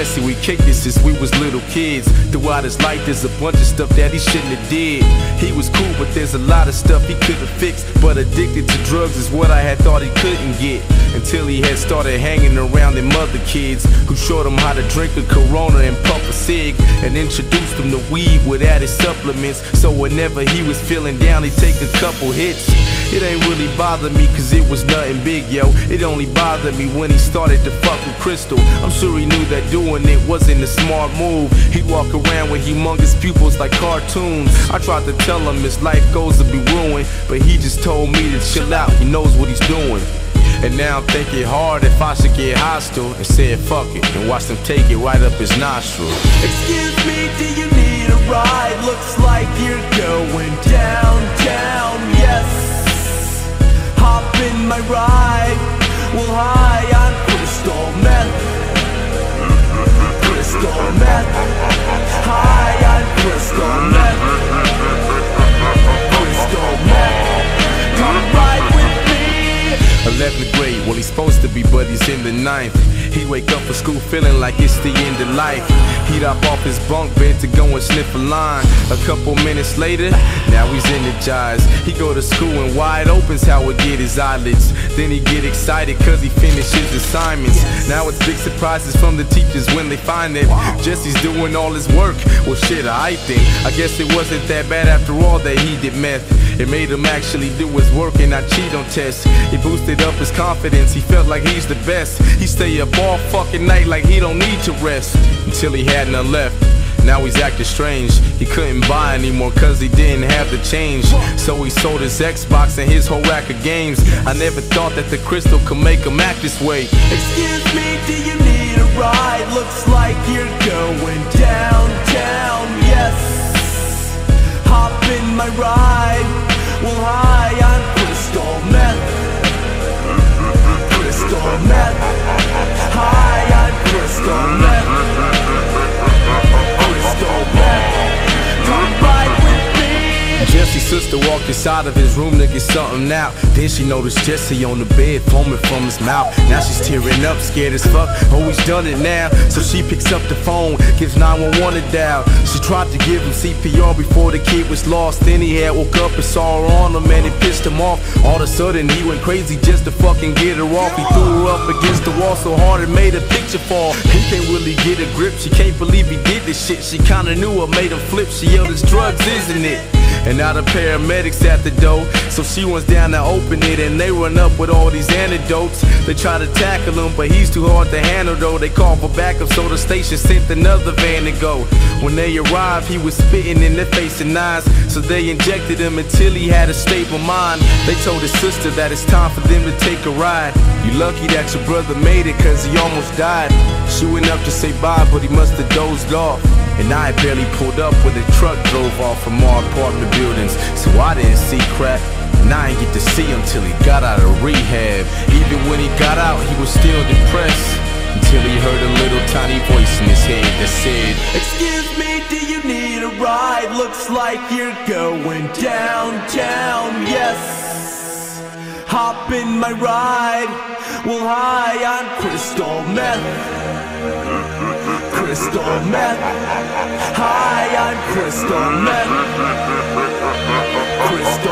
Jesse, we kicked it since we was little kids. Throughout his life, there's a bunch of stuff that he shouldn't have did. He was cool, but there's a lot of stuff he couldn't fix. But addicted to drugs is what I had thought he couldn't get. Until he had started hanging around them other kids who showed him how to drink a Corona and puff a cig, and introduced him to weed with added supplements. So whenever he was feeling down, he'd take a couple hits. It ain't really bothered me cause it was nothing big, yo. It only bothered me when he started to fuck with Crystal. I'm sure he knew that doing it wasn't a smart move. He'd walk around with humongous pupils like cartoons. I tried to tell him his life goes to be ruined, but he just told me to chill out. He knows what he's doing. And now I'm thinking hard if I should get hostile and said fuck it and watch them take it right up his nostril. Excuse me, do you need a ride? Looks like you're going downtown, yes. Hop in my ride, well hi, I'm crystal. He's in the ninth. He'd wake up for school feeling like it's the end of life. He'd hop off his bunk bed to go and sniff a line. A couple minutes later, now he's energized. He go to school and wide open's how he get his eyelids. Then he get excited cause he finished his assignments. Now it's big surprises from the teachers when they find that Jesse's doing all his work. Well shit, I think. I guess it wasn't that bad after all that he did meth. It made him actually do his work and not cheat on tests. It boosted up his confidence, he felt like he's the best. He stay up all fucking night like he don't need to rest. Until he had none left. Now he's acting strange. He couldn't buy anymore cause he didn't have the change. So he sold his Xbox and his whole rack of games. I never thought that the crystal could make him act this way. Excuse me, do you need a ride? Looks like you're going downtown, yes. Jesse's sister walked inside of his room to get something out. Then she noticed Jesse on the bed, foaming from his mouth. Now she's tearing up, scared as fuck. Oh, he's done it now. So she picks up the phone, gives 911 a dial. She tried to give him CPR before the kid was lost. Then he had woke up and saw her on him and it pissed him off. All of a sudden he went crazy just to fucking get her off. He threw her up against the wall so hard it made a picture fall. He can't really get a grip. She can't believe he did this shit. She kinda knew what made him flip. She yelled, "It's drugs, isn't it?" And now the paramedics at the door. So she runs down to open it and they run up with all these antidotes. They try to tackle him, but he's too hard to handle though. They call for backup, so the station sent another van to go. When they arrived, he was spitting in their face and eyes. So they injected him until he had a stable mind. They told his sister that it's time for them to take a ride. You lucky that your brother made it, cause he almost died. She went up to say bye, but he must have dozed off. And I barely pulled up when the truck drove off from our apartment buildings. So I didn't see crap. And I didn't get to see him till he got out of rehab. Even when he got out, he was still depressed. Until he heard a little tiny voice in his head that said, Excuse me, do you need a ride? Looks like you're going downtown, yes. Hop in my ride. Well, hi, I'm crystal meth crystal meth. Hi, I'm crystal meth. Crystal